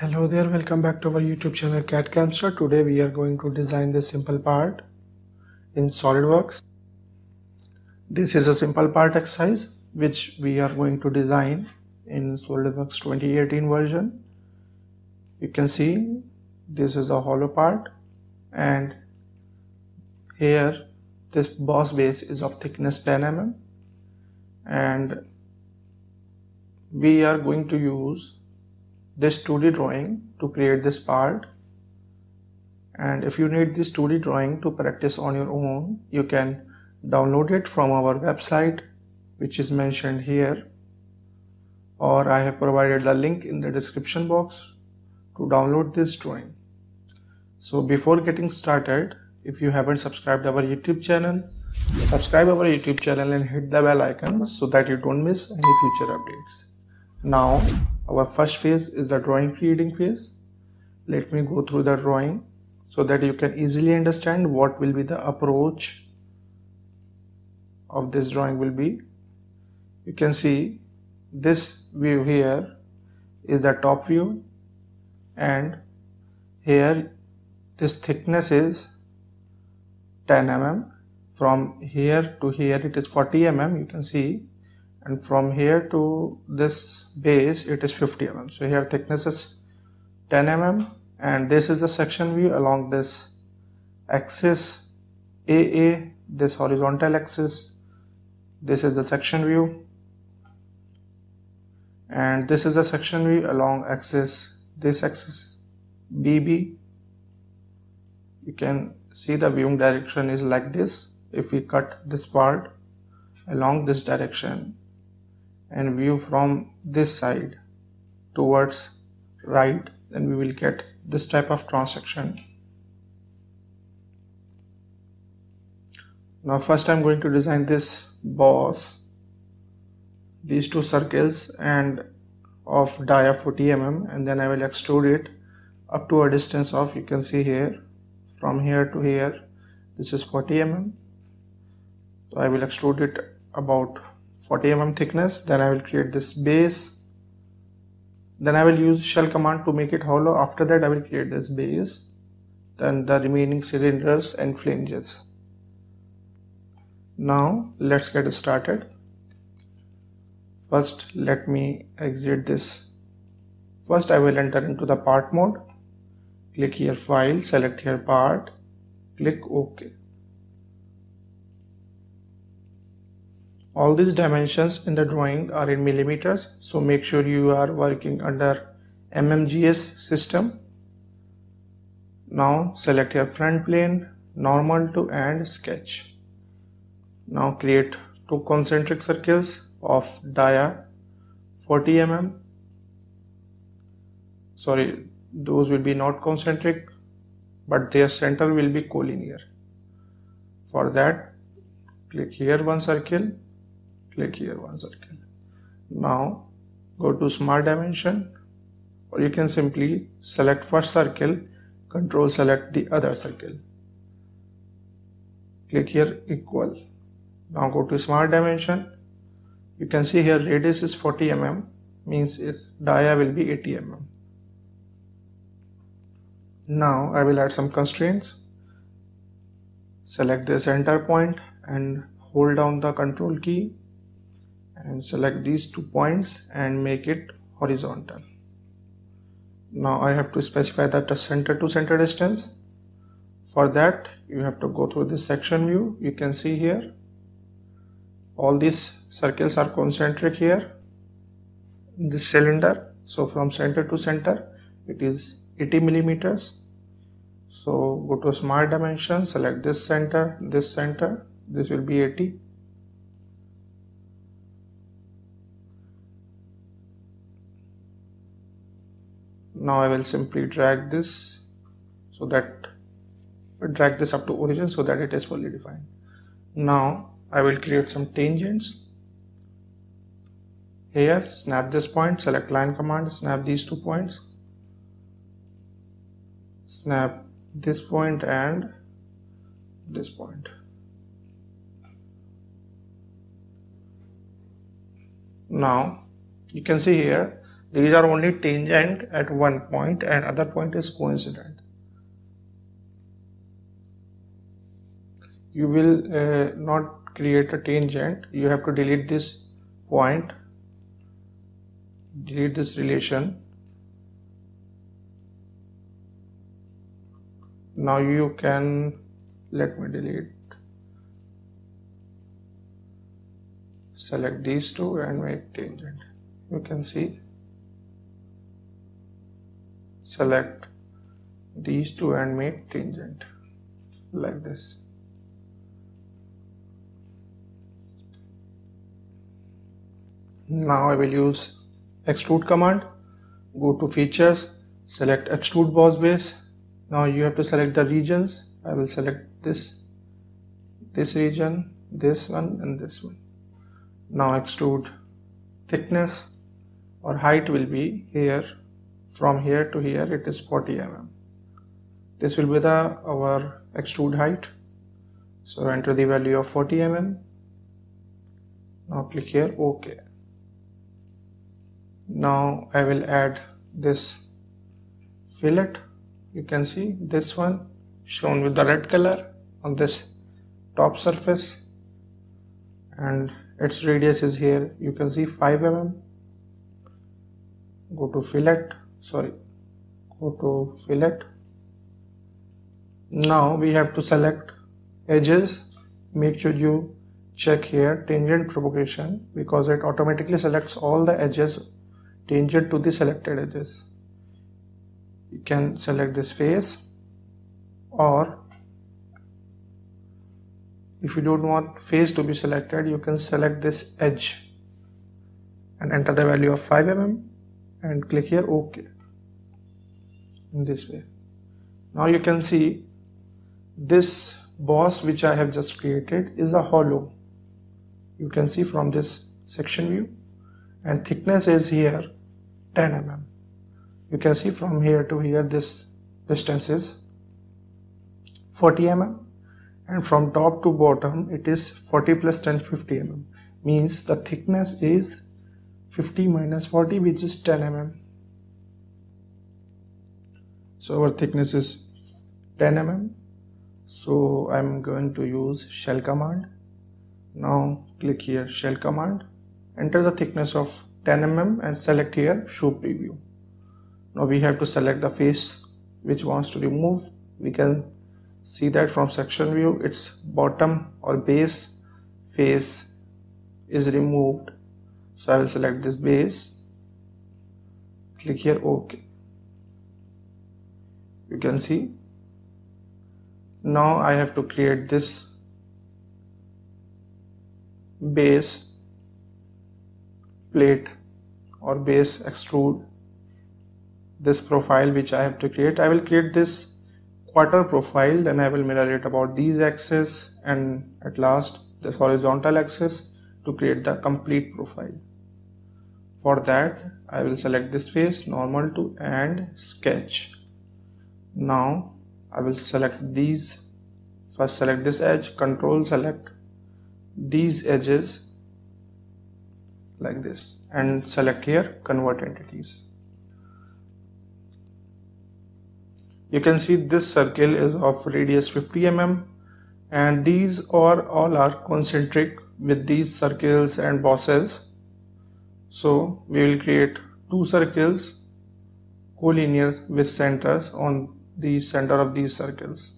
Hello there, welcome back to our YouTube channel CADCAMSTER. Today we are going to design this simple part in SolidWorks. This is a simple part exercise which we are going to design in SolidWorks 2018 version. You can see this is a hollow part and here this boss base is of thickness 10 mm and we are going to use this 2D drawing to create this part and if you need this 2D drawing to practice on your own you can download it from our website which is mentioned here or I have provided the link in the description box to download this drawing. So before getting started if you haven't subscribed our YouTube channel subscribe our YouTube channel and hit the bell icon so that you don't miss any future updates. Now our first phase is the drawing creating phase. Let me go through the drawing so that you can easily understand what will be the approach of this drawing will be. You can see this view here is the top view and here this thickness is 10 mm from here to here it is 40 mm you can see and from here to this base it is 50 mm. So here thickness is 10 mm. And this is the section view along this axis AA this horizontal axis. This is the section view. And this is the section view along axis this axis BB you can see the viewing direction is like this. If we cut this part along this direction and view from this side towards right then we will get this type of cross section now first I'm going to design this boss these two circles and of dia 40 mm and then I will extrude it up to a distance of you can see here from here to here this is 40 mm. So I will extrude it about 40 mm thickness then I will create this base. Then I will use shell command to make it hollow. After that I will create this base. Then the remaining cylinders and flanges. Now let's get started. First let me exit this. First I will enter into the part mode. Click here file select here part. Click OK all these dimensions in the drawing are in millimeters so make sure you are working under mmgs system. Now select your front plane normal to and sketch. Now create two concentric circles of dia 40 mm sorry those will be not concentric but their center will be collinear. For that click here one circle click here one circle now go to smart dimension or you can simply select first circle control select the other circle. Click here equal. Now go to smart dimension. You can see here radius is 40 mm means its dia will be 80 mm now I will add some constraints. Select the center point and hold down the control key and select these two points and make it horizontal. Now I have to specify that center to center distance. For that you have to go through this section view. You can see here all these circles are concentric here in this cylinder. So from center to center it is 80 millimeters. So go to smart dimension select this center this center this will be 80 now I will simply drag this so that drag this up to origin so that it is fully defined. Now I will create some tangents. Here snap this point select line command snap these two points. Snap this point and this point. Now you can see here these are only tangent at one point and other point is coincident. You will uh, not create a tangent. You have to delete this point delete this relation. Now you can let me delete. Select these two and make tangent. You can see select these two and make tangent like this. Now I will use extrude command. Go to features select extrude boss base. Now you have to select the regions. I will select this this region this one and this one. Now extrude thickness or height will be here from here to here it is 40 mm. This will be the our extrude height. So enter the value of 40 mm. Now click here ok. Now I will add this fillet. You can see this one shown with the red color on this top surface. And its radius is here. You can see 5 mm. Go to fillet sorry. Go to fillet now we have to select edges. Make sure you check here. Tangent propagation because it automatically selects all the edges tangent to the selected edges. You can select this face or if you don't want face to be selected you can select this edge and enter the value of 5 mm and click here OK in this way. Now you can see this boss which I have just created is a hollow. You can see from this section view and thickness is here 10 mm. You can see from here to here this distance is 40 mm and from top to bottom it is 40 plus 10 50 mm. Means the thickness is 50 minus 40 which is 10 mm so our thickness is 10 mm so I'm going to use shell command. Now click here shell command. Enter the thickness of 10 mm and select here show preview. Now we have to select the face which wants to remove. We can see that from section view its bottom or base face is removed so I will select this base click here OK you can see. Now I have to create this base plate or base extrude this profile which I have to create. I will create this quarter profile then I will mirror it about these axes and at last this horizontal axis to create the complete profile for that I will select this face normal to and sketch. Now I will select these. First select this edge control select these edges like this and select here convert entities. You can see this circle is of radius 50 mm and these are all are concentric with these circles and bosses so we will create two circles collinear with centers on the center of these circles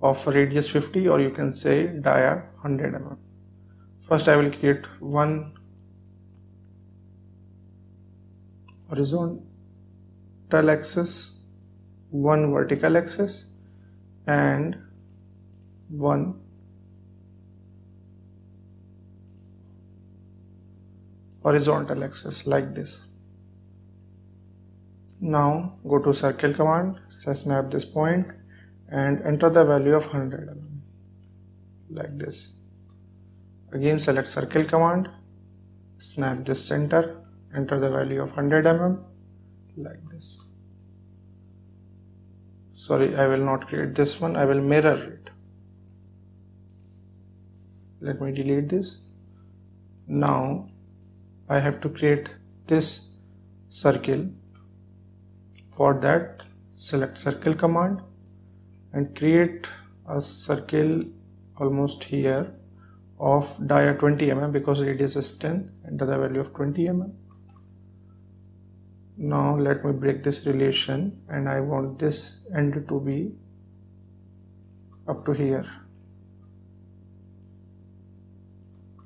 of radius 50 or you can say dia 100 mm. First I will create one horizontal axis, one vertical axis and one horizontal axis like this. Now go to circle command snap this point and enter the value of 100 mm like this. Again select circle command snap this center enter the value of 100 mm like this. Sorry I will not create this one I will mirror it. Let me delete this. Now I have to create this circle for that. Select circle command and create a circle almost here of dia 20 mm because radius is 10 enter the value of 20 mm. Now let me break this relation and I want this end to be up to here.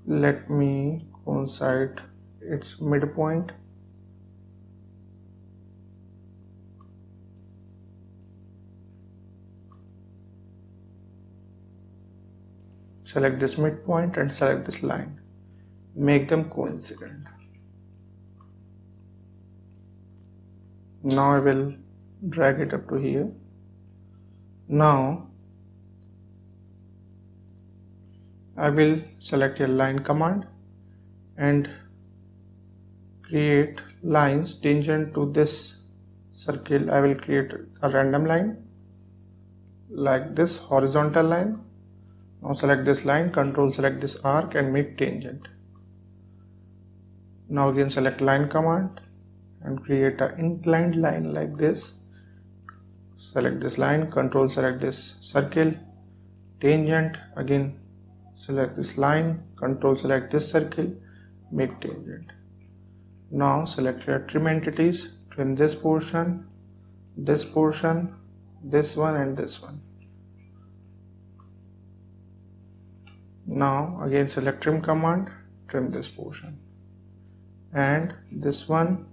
Let me coincide its midpoint. Select this midpoint and select this line. Make them coincident. Now I will drag it up to here. Now I will select a line command and create lines tangent to this circle. I will create a random line like this horizontal line. Now select this line control select this arc and make tangent. Now again select line command and create an inclined line like this. Select this line control select this circle tangent. Again select this line control select this circle make tangent now select your trim entities trim this portion this portion this one and this one. Now again select trim command trim this portion. And this one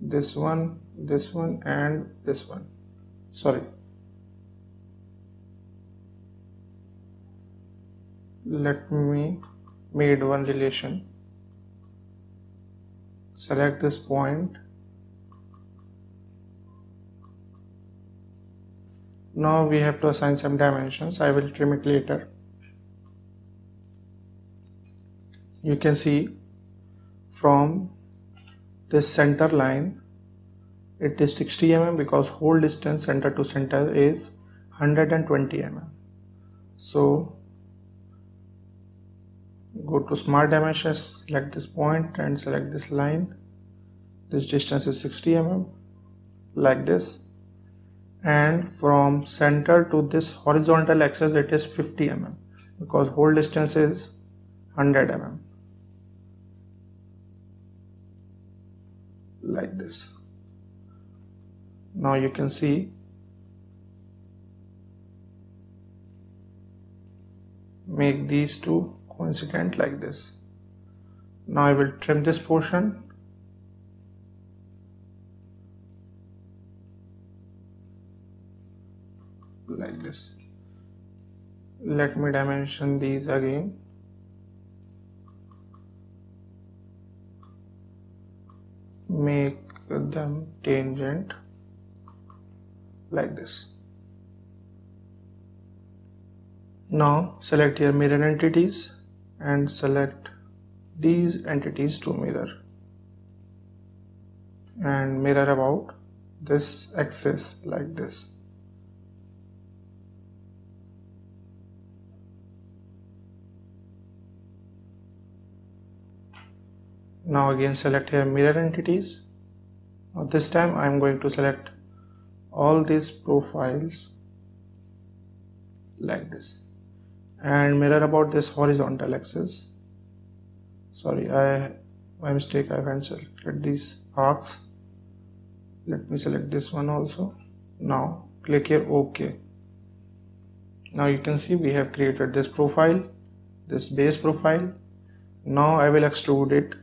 this one this one and this one. Sorry. Let me made one relation select this point now we have to assign some dimensions. I will trim it later. You can see from this center line it is 60 mm because whole distance center to center is 120 mm. So go to smart dimensions select this point and select this line. This distance is 60 mm like this. And from center to this horizontal axis it is 50 mm because whole distance is 100 mm like this. Now you can see make these two coincident like this. Now I will trim this portion. Like this. Let me dimension these again. Make them tangent like this. Now select your mirror entities and select these entities to mirror and mirror about this axis like this. Now again select here mirror entities. Now this time I am going to select all these profiles like this and mirror about this horizontal axis. Sorry I my mistake I haven't selected these arcs. Let me select this one also. Now click here OK. Now you can see we have created this profile this base profile. Now I will extrude it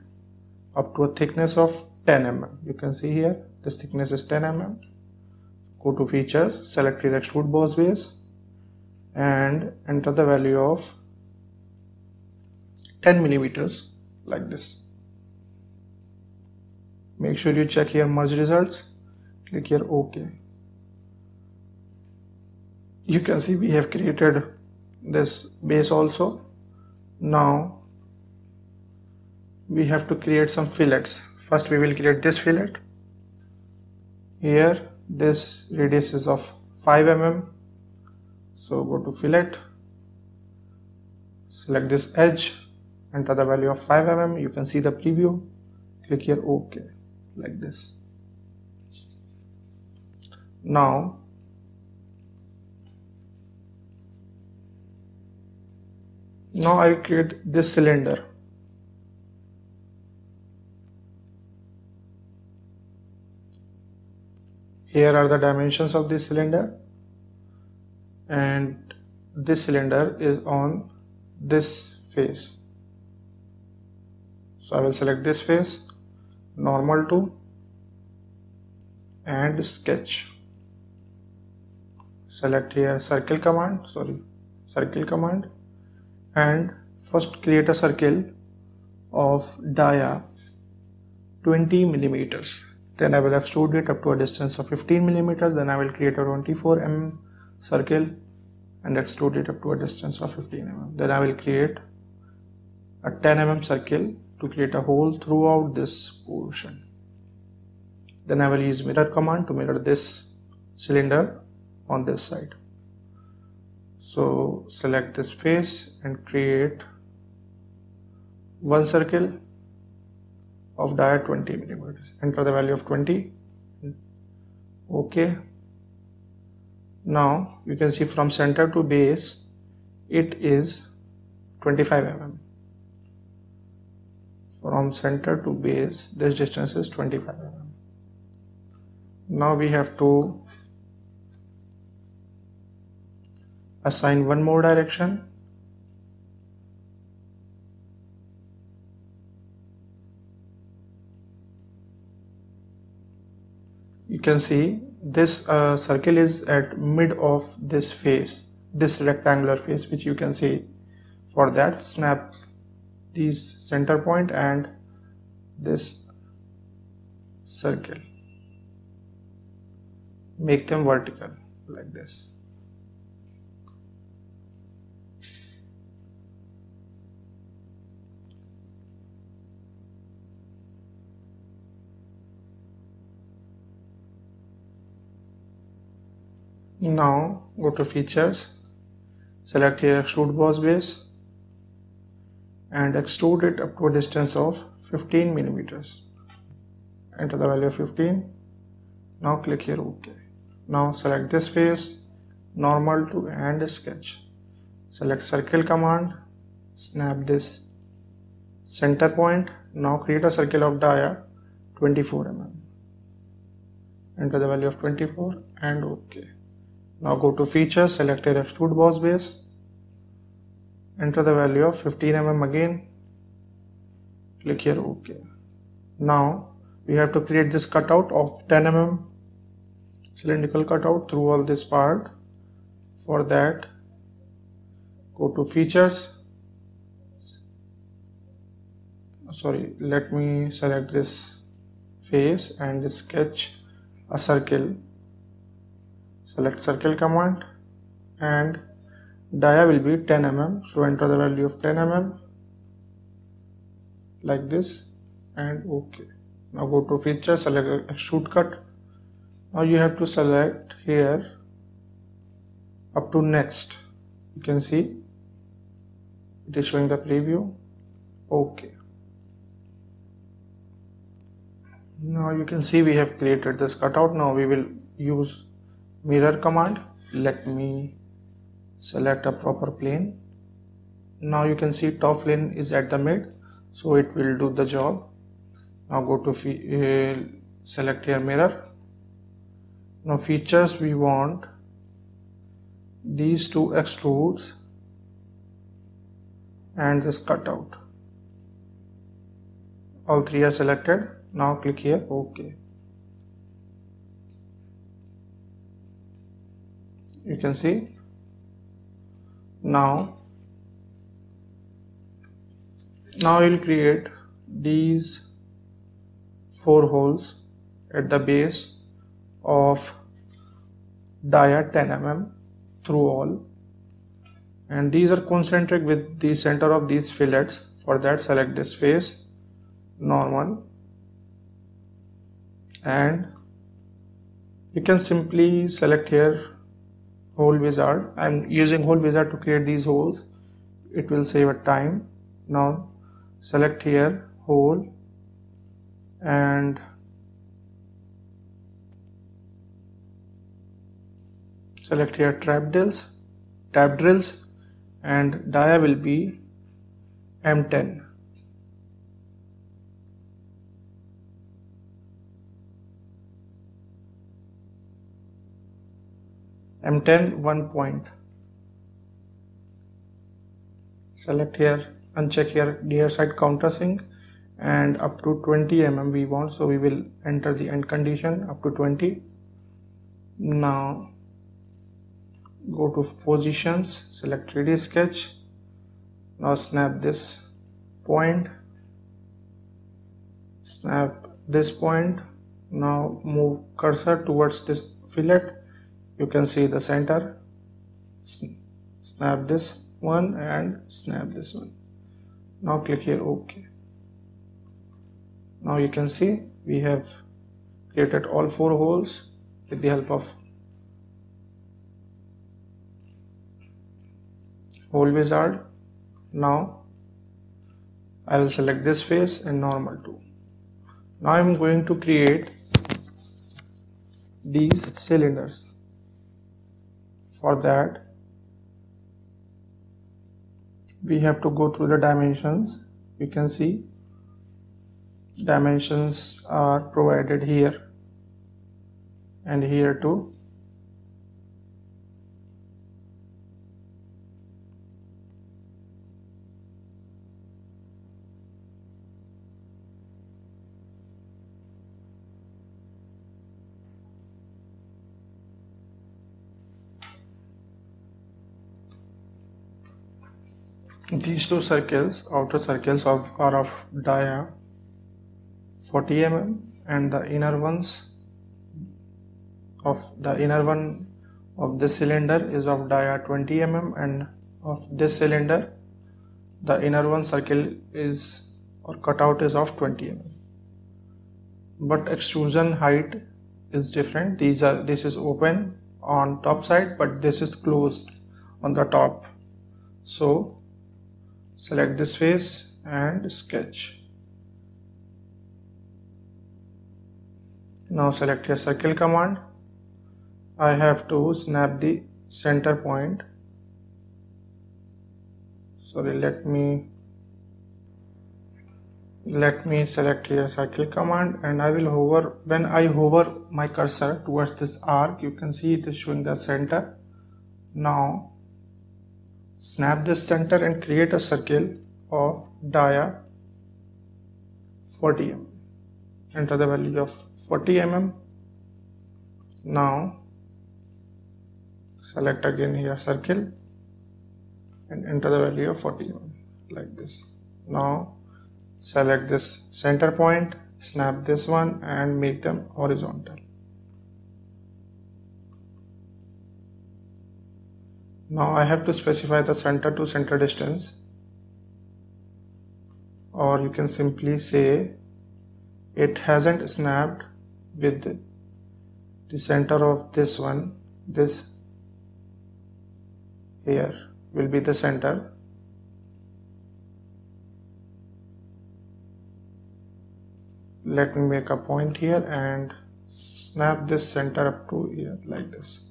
up to a thickness of 10 mm. You can see here this thickness is 10 mm. Go to features select here extrude boss base and enter the value of 10 millimeters like this. Make sure you check here merge results. Click here ok. You can see we have created this base also. Now we have to create some fillets. First we will create this fillet. Here this radius is of 5 mm so go to fillet. Select this edge. Enter the value of 5 mm. You can see the preview. Click here ok. Like this. Now now I create this cylinder. Here are the dimensions of this cylinder and this cylinder is on this face. So I will select this face normal to and sketch. Select here circle command sorry circle command and first create a circle of dia 20 millimeters. Then I will extrude it up to a distance of 15 millimeters. Then I will create a 24 mm circle and extrude it up to a distance of 15 mm. Then I will create a 10 mm circle to create a hole throughout this portion. Then I will use mirror command to mirror this cylinder on this side. So select this face and create one circle of dia 20 millimeters. Enter the value of 20 okay now you can see from center to base it is 25 mm from center to base this distance is 25 mm now we have to assign one more direction. You can see this uh, circle is at mid of this face this rectangular face which you can see. For that snap these center point and this circle. Make them vertical like this now go to features. Select here extrude boss base and extrude it up to a distance of 15 millimeters. Enter the value of 15 now click here ok. Now select this face normal to and sketch. Select circle command snap this. Center point now create a circle of dia 24 mm enter the value of 24 and ok now go to features, select extrude boss base, enter the value of 15 mm again, click here OK. Now we have to create this cutout of 10 mm cylindrical cutout through all this part. For that go to features, sorry let me select this face and sketch a circle select circle command and dia will be 10 mm. So enter the value of 10 mm like this and ok. Now go to feature select extrude cut now you have to select here up to next. You can see it is showing the preview. Okay now you can see we have created this cutout. Now we will use mirror command. Let me select a proper plane. Now you can see top plane is at the mid so it will do the job. Now go to uh, select here mirror. Now features we want. These two extrudes and this cutout. All three are selected. Now click here. Ok you can see. Now now we'll create these four holes at the base of dia 10 mm through all. And these are concentric with the center of these fillets. For that select this face normal. And you can simply select here hole wizard. I'm using hole wizard to create these holes. It will save a time. Now select here hole and select here trap drills tap drills and dia will be M10 M10 1 point. Select here uncheck here near side countersink and up to 20 mm we want. So we will enter the end condition up to 20 now go to positions select 3d sketch. Now snap this point. Snap this point. Now move cursor towards this fillet you can see the center. Snap this one and snap this one. Now click here ok. Now you can see we have created all four holes with the help of hole wizard. Now I will select this face and normal too now I'm going to create these cylinders for that. We have to go through the dimensions. You can see dimensions are provided here and here too these two circles outer circles of are of dia 40 mm and the inner ones of the inner one of this cylinder is of dia 20 mm and of this cylinder the inner one circle is or cutout is of 20 mm. But extrusion height is different. These are this is open on top side but this is closed on the top. So select this face and sketch. Now select your circle command. I have to snap the center point. Sorry let me let me select here circle command and I will hover when I hover my cursor towards this arc you can see it is showing the center. Now Snap this center and create a circle of dia 40 mm. Enter the value of 40 mm. Now select again here circle and enter the value of 40 mm like this. Now select this center point, snap this one and make them horizontal. Now I have to specify the center to center distance. Or you can simply say it hasn't snapped with the center of this one this here will be the center. Let me make a point here and snap this center up to here like this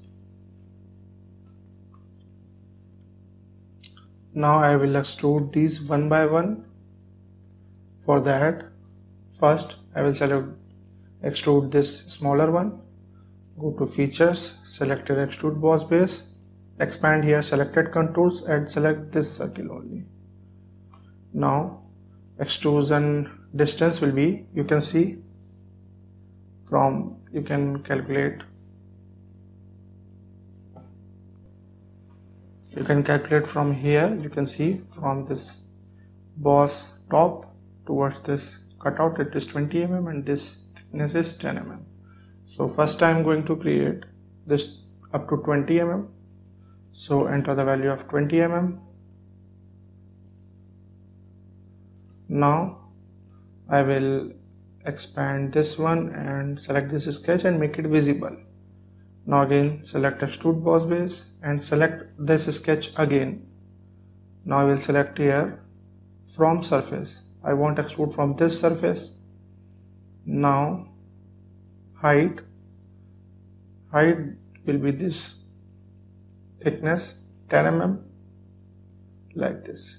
now I will extrude these one by one. For that first I will select extrude this smaller one. Go to features select extrude boss base. Expand here selected contours and select this circle only. Now extrusion distance will be you can see from you can calculate you can calculate from here you can see from this boss top towards this cutout it is 20 mm and this thickness is 10 mm so first I'm going to create this up to 20 mm so enter the value of 20 mm now I will expand this one and select this sketch and make it visible now again select extrude boss base and select this sketch again. Now I will select here from surface. I want extrude from this surface. Now height. Height will be this. Thickness 10 mm like this.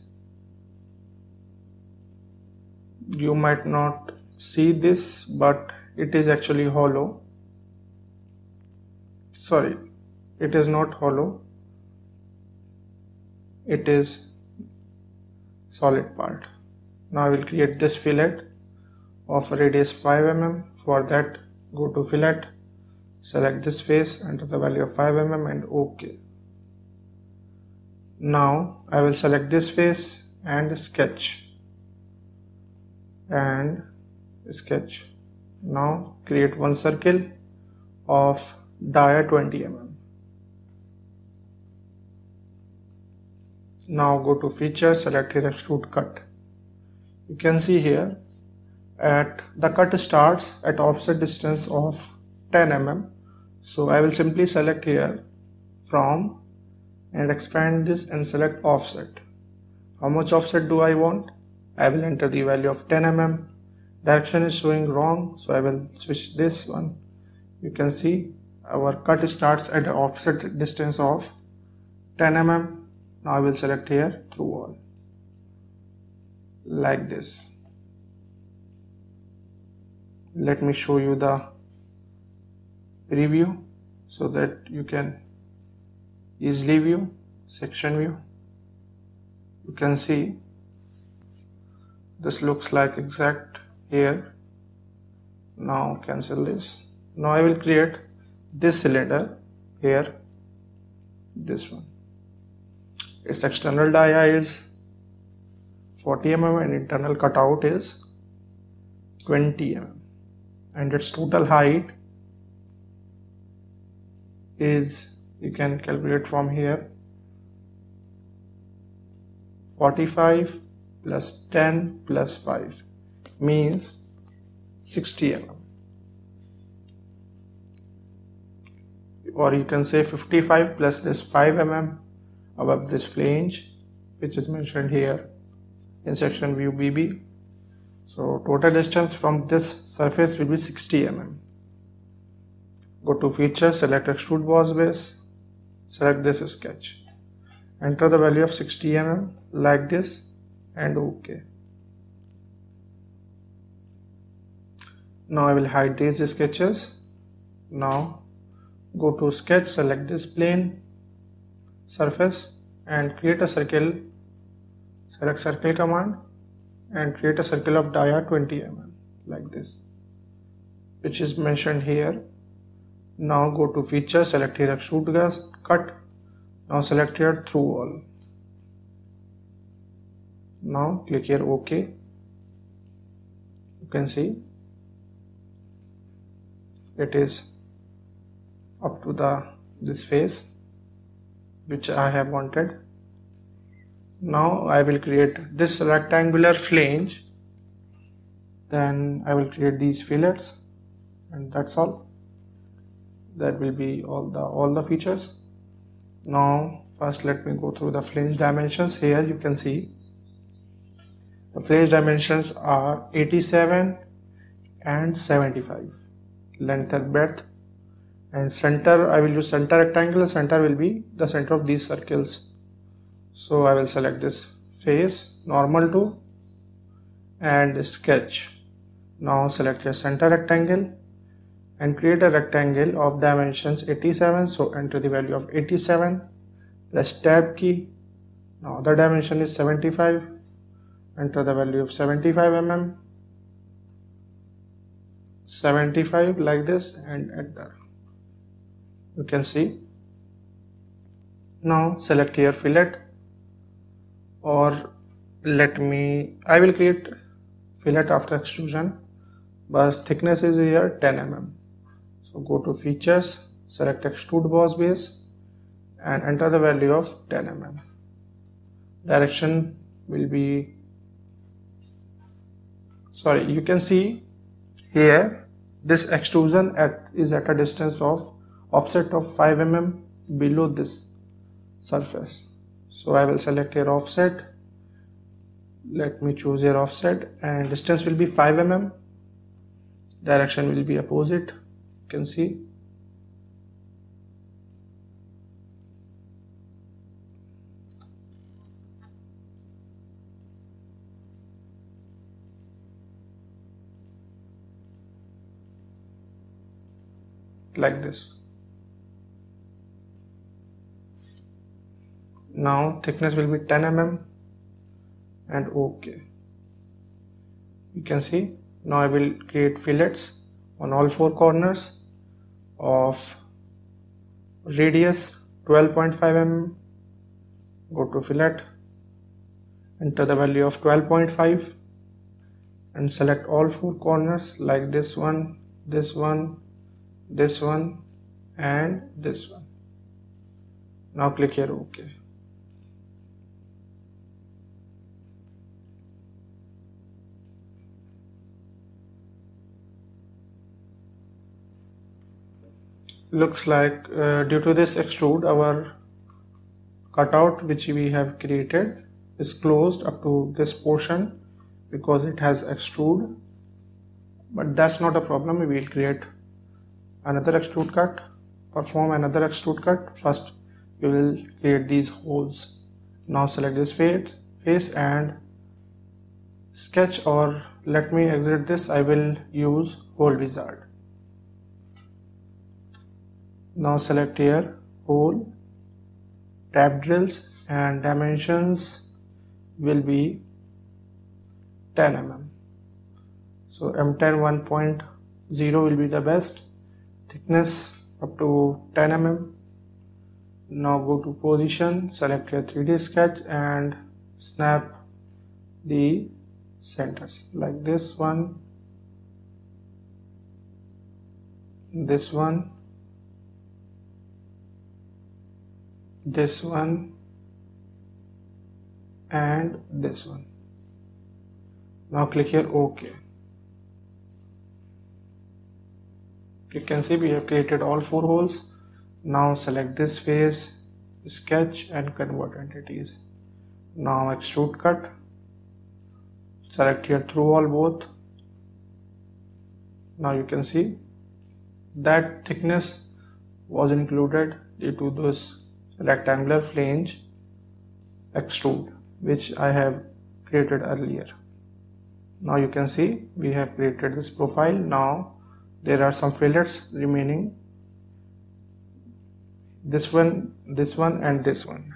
You might not see this but it is actually hollow sorry it is not hollow. It is solid part. Now I will create this fillet of radius 5 mm. For that go to fillet select this face enter the value of 5 mm and ok. Now I will select this face and sketch. And sketch. Now create one circle of dia 20 mm now go to feature select here extrude cut. You can see here at the cut starts at offset distance of 10 mm so I will simply select here from and expand this and select offset. How much offset do I want? I will enter the value of 10 mm direction is showing wrong so I will switch this one. You can see our cut starts at offset distance of 10 mm. Now I will select here through all like this. Let me show you the preview so that you can easily view section view. You can see this looks like exact here. Now cancel this. Now I will create this cylinder here this one. Its external dia is 40 mm and internal cutout is 20 mm. And its total height is you can calculate from here 45 plus 10 plus 5 means 60 mm or you can say 55 plus this 5 mm above this flange which is mentioned here in section view BB. So total distance from this surface will be 60 mm. Go to feature, select extrude boss base, select this sketch. Enter the value of 60 mm like this and OK. Now I will hide these sketches. Now go to sketch, select this plane surface and create a circle. Select circle command and create a circle of dia 20 mm like this which is mentioned here. Now go to feature select here extrude gas cut. Now select here through all now click here ok. You can see it is up to the this face which I have wanted. Now I will create this rectangular flange. Then I will create these fillets and that's all. That will be all the all the features. Now first let me go through the flange dimensions here you can see. The flange dimensions are 87 and 75 length and breadth and center I will use center rectangle center will be the center of these circles. So I will select this face normal to and sketch. Now select a center rectangle and create a rectangle of dimensions 87 so enter the value of 87 press tab key. Now the dimension is 75 enter the value of 75 mm. 75 like this and enter you can see. Now select here fillet or let me I will create fillet after extrusion but thickness is here 10 mm. So go to features select extrude boss base and enter the value of 10 mm. Direction will be sorry you can see here this extrusion at is at a distance of offset of 5 mm below this surface. So I will select here offset. Let me choose here offset and distance will be 5 mm. Direction will be opposite. You can see. Like this now thickness will be 10 mm and okay. You can see now I will create fillets on all four corners of radius 12.5 mm. Go to fillet enter the value of 12.5 and select all four corners like this one this one this one and this one. Now click here ok looks like uh, due to this extrude our cutout which we have created is closed up to this portion because it has extrude. But that's not a problem. We will create another extrude cut perform another extrude cut. First you will create these holes. Now select this face and sketch or let me exit this. I will use hole wizard now select here hole tap drills and dimensions will be 10 mm. So m10 1.0 will be the best. Thickness up to 10 mm. Now go to position select your 3d sketch and snap the centers. Like this one this one this one and this one. Now click here ok. You can see we have created all four holes. Now select this face sketch and convert entities. Now extrude cut. Select here through all both. Now you can see that thickness was included due to this rectangular flange extrude which I have created earlier. Now you can see we have created this profile. Now there are some fillets remaining. This one this one and this one.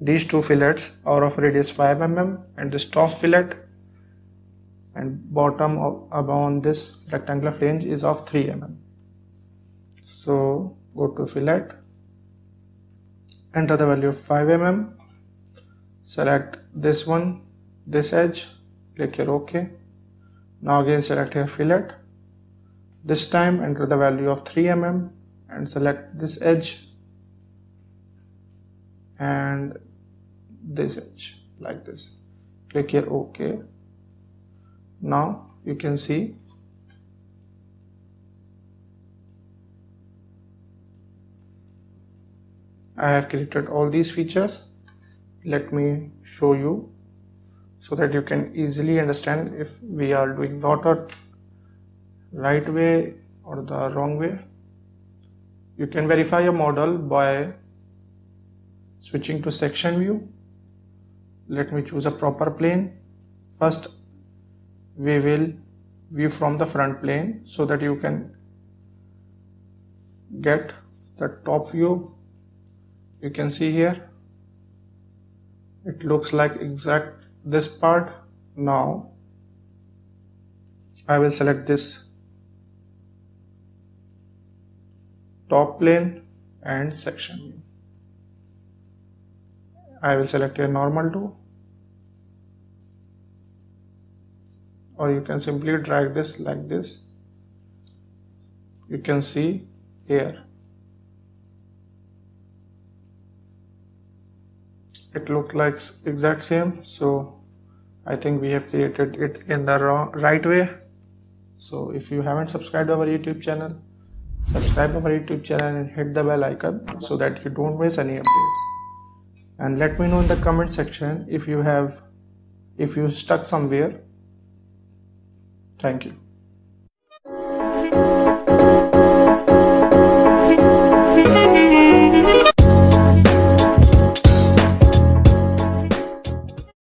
These two fillets are of radius 5 mm and this top fillet and bottom of above this rectangular flange is of 3 mm. So go to fillet enter the value of 5 mm select this one this edge. Click here ok. Now again select here fillet this time enter the value of 3 mm and select this edge and this edge like this. Click here ok. Now you can see I have created all these features let me show you so that you can easily understand if we are doing not or right way or the wrong way. You can verify your model by switching to section view. Let me choose a proper plane. First, we will view from the front plane so that you can get the top view. You can see here, it looks like exact this part. Now, I will select this top plane and section view. I will select a normal to or you can simply drag this like this you can see here it looked like exact same. So I think we have created it in the wrong, right way. So if you haven't subscribed our YouTube channel subscribe our youtube channel and hit the bell icon so that you don't miss any updates. And let me know in the comment section if you have if you stuck somewhere. Thank you